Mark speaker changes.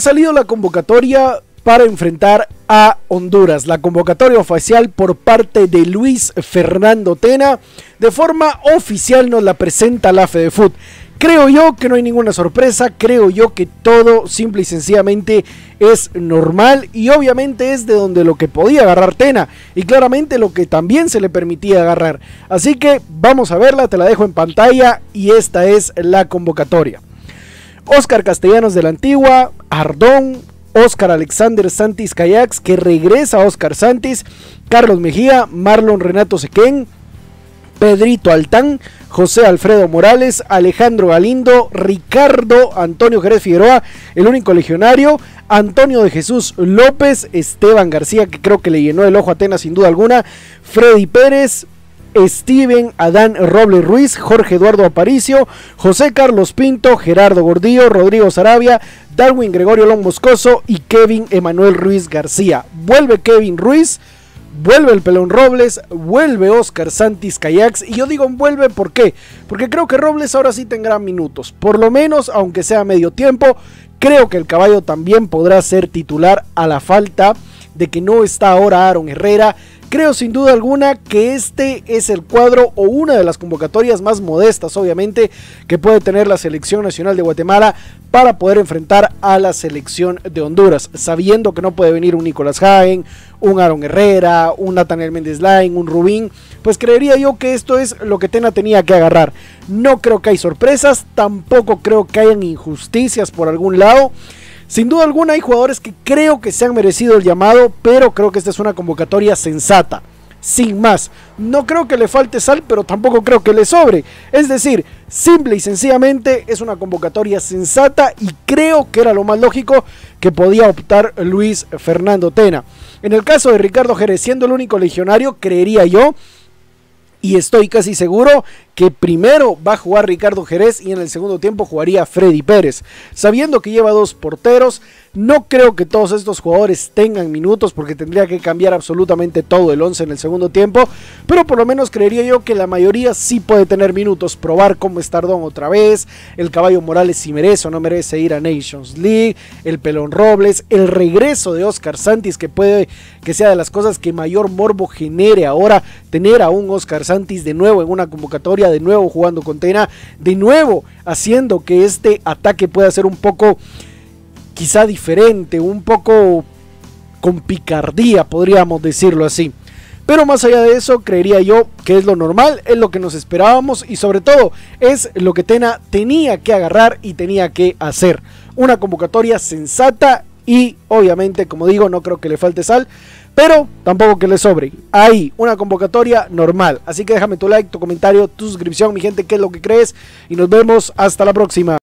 Speaker 1: salido la convocatoria para enfrentar a Honduras. La convocatoria oficial por parte de Luis Fernando Tena. De forma oficial nos la presenta la FedeFoot. Creo yo que no hay ninguna sorpresa, creo yo que todo simple y sencillamente es normal y obviamente es de donde lo que podía agarrar Tena y claramente lo que también se le permitía agarrar. Así que vamos a verla, te la dejo en pantalla y esta es la convocatoria. Oscar Castellanos de la Antigua, Ardón, Oscar Alexander Santis Kayaks, que regresa Oscar Santis, Carlos Mejía, Marlon Renato Sequén, Pedrito Altán, José Alfredo Morales, Alejandro Galindo, Ricardo Antonio Jerez Figueroa, el único legionario, Antonio de Jesús López, Esteban García, que creo que le llenó el ojo a Atenas sin duda alguna, Freddy Pérez, Steven Adán Robles Ruiz, Jorge Eduardo Aparicio, José Carlos Pinto, Gerardo Gordillo, Rodrigo Sarabia, Darwin Gregorio Long Moscoso y Kevin Emanuel Ruiz García. Vuelve Kevin Ruiz, vuelve el Pelón Robles, vuelve Oscar Santis Kayaks. Y yo digo vuelve ¿por qué? Porque creo que Robles ahora sí tendrá minutos. Por lo menos, aunque sea medio tiempo, creo que el caballo también podrá ser titular a la falta de que no está ahora Aaron Herrera Creo sin duda alguna que este es el cuadro o una de las convocatorias más modestas, obviamente, que puede tener la selección nacional de Guatemala para poder enfrentar a la selección de Honduras, sabiendo que no puede venir un Nicolás Jaén, un Aaron Herrera, un Nathaniel Méndez Line, un Rubín, pues creería yo que esto es lo que Tena tenía que agarrar. No creo que hay sorpresas, tampoco creo que hayan injusticias por algún lado. Sin duda alguna hay jugadores que creo que se han merecido el llamado, pero creo que esta es una convocatoria sensata. Sin más, no creo que le falte sal, pero tampoco creo que le sobre. Es decir, simple y sencillamente es una convocatoria sensata y creo que era lo más lógico que podía optar Luis Fernando Tena. En el caso de Ricardo Jerez, siendo el único legionario, creería yo y estoy casi seguro que primero va a jugar Ricardo Jerez y en el segundo tiempo jugaría Freddy Pérez. Sabiendo que lleva dos porteros, no creo que todos estos jugadores tengan minutos porque tendría que cambiar absolutamente todo el 11 en el segundo tiempo, pero por lo menos creería yo que la mayoría sí puede tener minutos, probar cómo es Tardón otra vez, el caballo Morales si merece o no merece ir a Nations League, el Pelón Robles, el regreso de Oscar Santis que puede que sea de las cosas que mayor morbo genere ahora tener a un Oscar Santis de nuevo en una convocatoria de nuevo jugando con Tena, de nuevo haciendo que este ataque pueda ser un poco quizá diferente, un poco con picardía, podríamos decirlo así. Pero más allá de eso, creería yo que es lo normal, es lo que nos esperábamos y sobre todo es lo que Tena tenía que agarrar y tenía que hacer. Una convocatoria sensata y obviamente, como digo, no creo que le falte sal, pero tampoco que le sobre. Hay una convocatoria normal. Así que déjame tu like, tu comentario, tu suscripción, mi gente, qué es lo que crees. Y nos vemos hasta la próxima.